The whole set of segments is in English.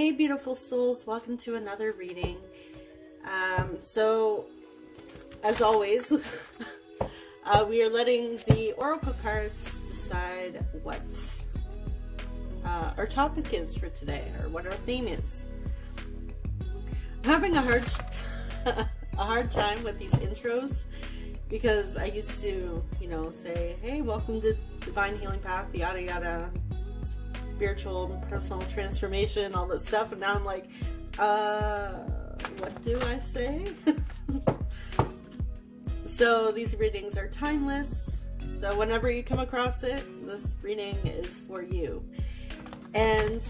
Hey beautiful souls, welcome to another reading. Um, so, as always, uh, we are letting the Oracle cards decide what uh, our topic is for today, or what our theme is. I'm having a hard, a hard time with these intros because I used to, you know, say, hey, welcome to Divine Healing Path, yada yada, spiritual and personal transformation, all this stuff, and now I'm like, uh, what do I say? so these readings are timeless, so whenever you come across it, this reading is for you. And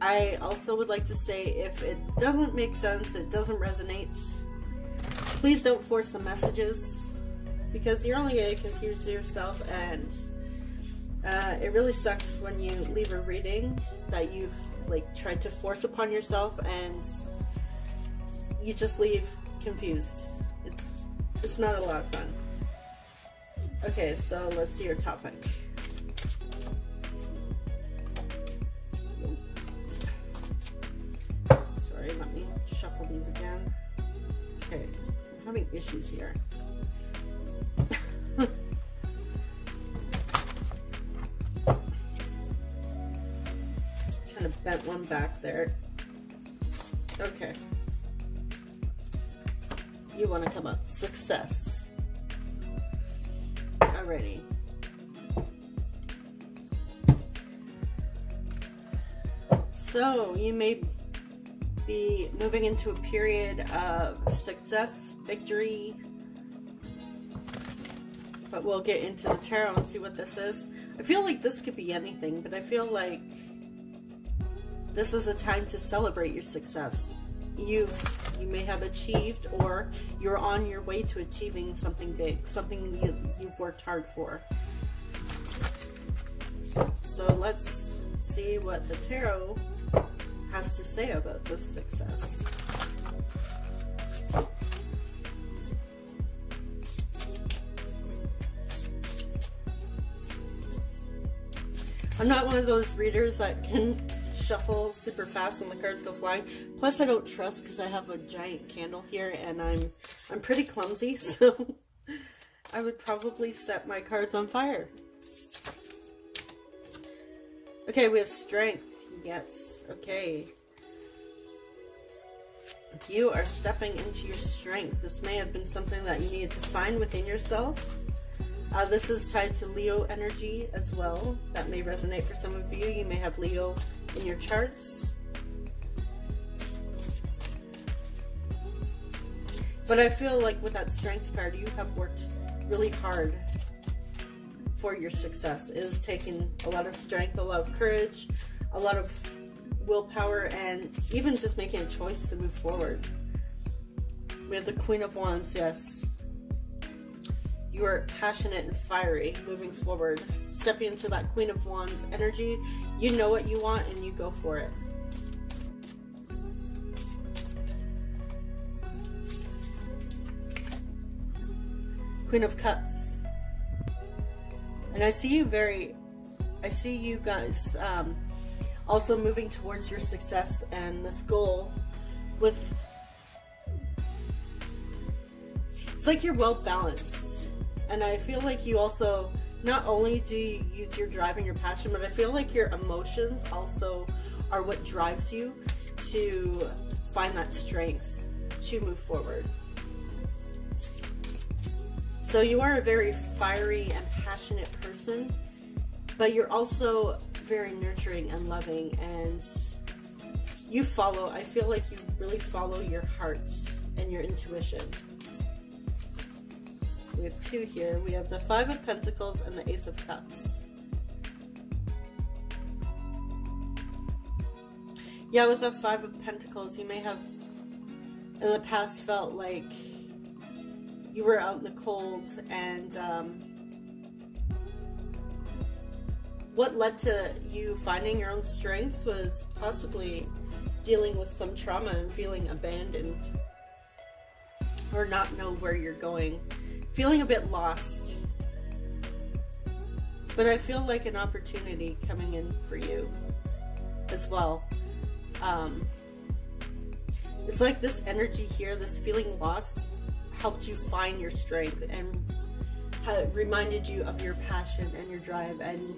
I also would like to say if it doesn't make sense, it doesn't resonate, please don't force the messages because you're only going to confuse yourself and uh, it really sucks when you leave a reading that you've like tried to force upon yourself and you just leave confused. It's it's not a lot of fun. Okay, so let's see your topic. Sorry, let me shuffle these again. Okay, I'm having issues here. Back there. Okay. You want to come up. Success. Alrighty. So, you may be moving into a period of success, victory, but we'll get into the tarot and see what this is. I feel like this could be anything, but I feel like this is a time to celebrate your success. You've, you may have achieved or you're on your way to achieving something big, something you, you've worked hard for. So let's see what the tarot has to say about this success. I'm not one of those readers that can shuffle super fast when the cards go flying. Plus, I don't trust because I have a giant candle here and I'm I'm pretty clumsy, so I would probably set my cards on fire. Okay, we have strength. Yes, okay. You are stepping into your strength. This may have been something that you needed to find within yourself. Uh, this is tied to Leo energy as well. That may resonate for some of you. You may have Leo in your charts. But I feel like with that strength card, you have worked really hard for your success. It is taking a lot of strength, a lot of courage, a lot of willpower, and even just making a choice to move forward. We have the Queen of Wands, yes. You are passionate and fiery moving forward, stepping into that Queen of Wands energy. You know what you want and you go for it. Queen of Cups. And I see you very, I see you guys um, also moving towards your success and this goal with, it's like you're well balanced and I feel like you also, not only do you use your drive and your passion, but I feel like your emotions also are what drives you to find that strength to move forward. So you are a very fiery and passionate person, but you're also very nurturing and loving and you follow, I feel like you really follow your heart and your intuition. We have two here. We have the Five of Pentacles and the Ace of Cups. Yeah, with the Five of Pentacles, you may have in the past felt like you were out in the cold and um, what led to you finding your own strength was possibly dealing with some trauma and feeling abandoned or not know where you're going feeling a bit lost. But I feel like an opportunity coming in for you. as well. Um, it's like this energy here, this feeling lost, helped you find your strength and reminded you of your passion and your drive and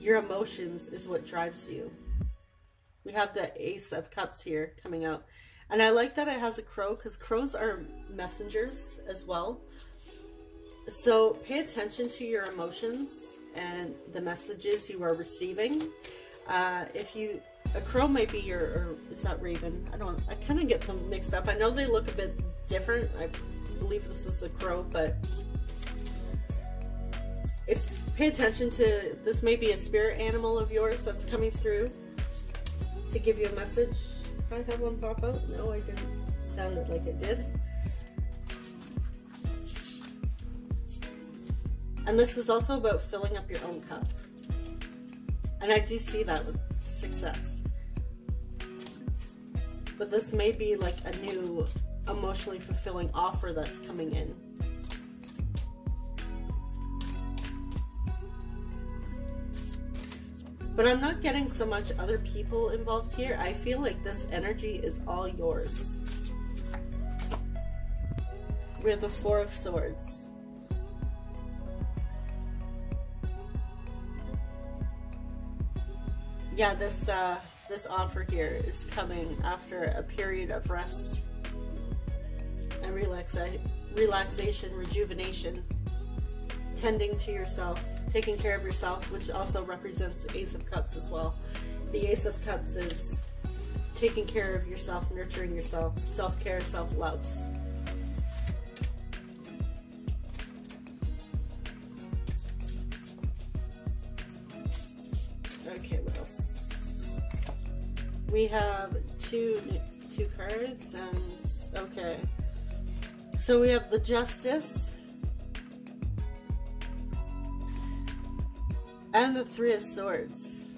your emotions is what drives you. We have the Ace of Cups here coming out. And I like that it has a crow because crows are messengers as well. So pay attention to your emotions and the messages you are receiving. Uh, if you, a crow might be your, or is that raven? I don't, I kind of get them mixed up. I know they look a bit different. I believe this is a crow, but if pay attention to, this may be a spirit animal of yours that's coming through to give you a message. I have one pop out? No, I didn't. Sounded like it did. And this is also about filling up your own cup. And I do see that with success. But this may be like a new emotionally fulfilling offer that's coming in. But I'm not getting so much other people involved here. I feel like this energy is all yours. We have the Four of Swords. Yeah, this uh, this offer here is coming after a period of rest and relaxa relaxation, rejuvenation, tending to yourself, taking care of yourself, which also represents the Ace of Cups as well. The Ace of Cups is taking care of yourself, nurturing yourself, self-care, self-love. Okay, what else? We have two two cards and okay. So we have the Justice And the Three of Swords.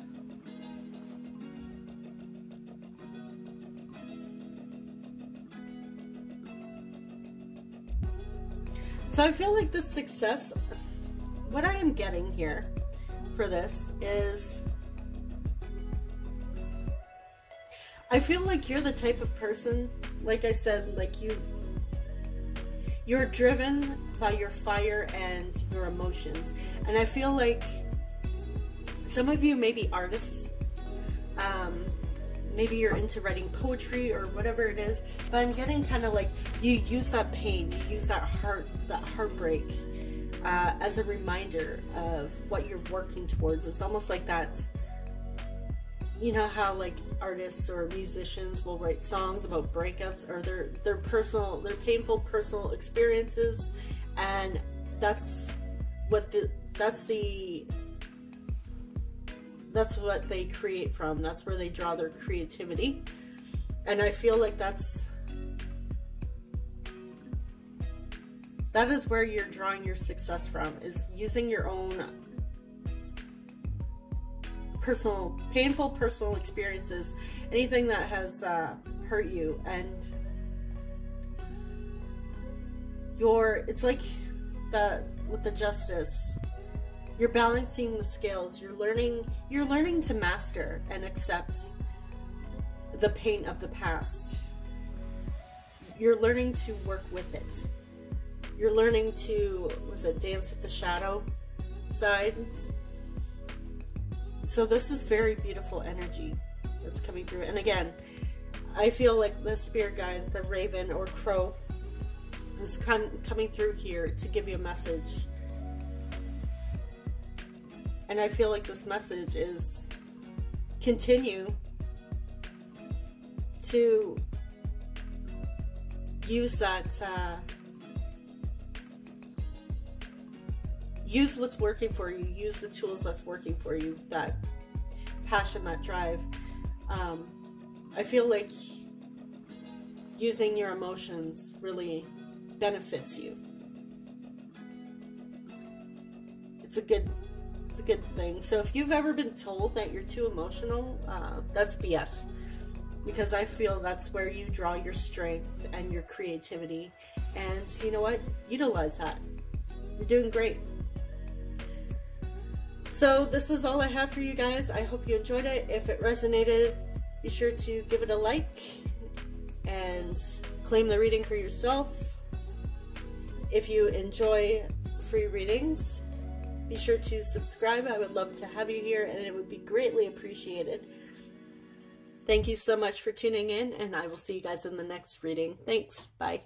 So I feel like the success, what I am getting here for this is, I feel like you're the type of person, like I said, like you, you're driven by your fire and your emotions. And I feel like some of you may be artists. Um, maybe you're into writing poetry or whatever it is, but I'm getting kind of like you use that pain, you use that heart, that heartbreak uh, as a reminder of what you're working towards. It's almost like that. You know how like artists or musicians will write songs about breakups or their their personal, their painful personal experiences, and that's what the that's the that's what they create from. That's where they draw their creativity. And I feel like that's that is where you're drawing your success from is using your own personal painful personal experiences anything that has uh, hurt you and your it's like that with the justice you're balancing the scales. You're learning you're learning to master and accept the pain of the past. You're learning to work with it. You're learning to was it dance with the shadow side. So this is very beautiful energy that's coming through. And again, I feel like the spirit guide, the raven or crow, is coming through here to give you a message and I feel like this message is continue to use that, uh, use what's working for you, use the tools that's working for you, that passion, that drive. Um, I feel like using your emotions really benefits you. It's a good a good thing. So if you've ever been told that you're too emotional, uh, that's BS. Because I feel that's where you draw your strength and your creativity. And you know what? Utilize that. You're doing great. So this is all I have for you guys. I hope you enjoyed it. If it resonated, be sure to give it a like and claim the reading for yourself. If you enjoy free readings, be sure to subscribe. I would love to have you here and it would be greatly appreciated. Thank you so much for tuning in and I will see you guys in the next reading. Thanks. Bye.